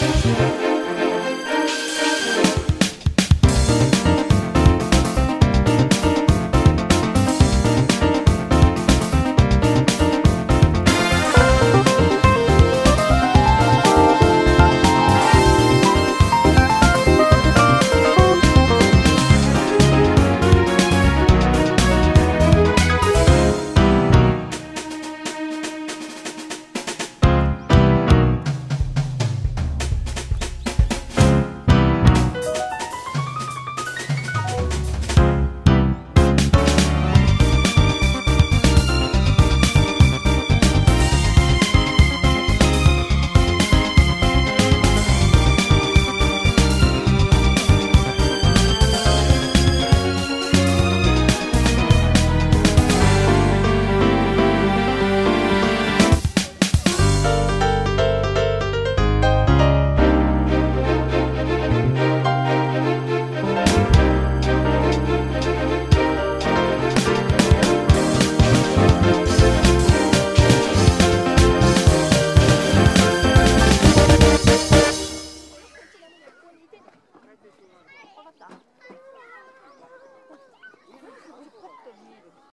Música